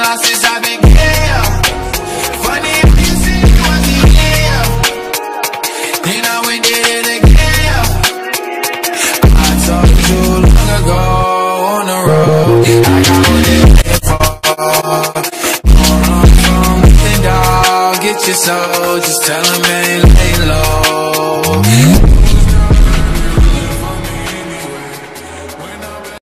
là, c'est ça, big Funny things it was the air. Then I went did it again. I talked too long ago on the road. I got what they paid for. Don't run from the dog, get your soul. Just tell them ain't lay low.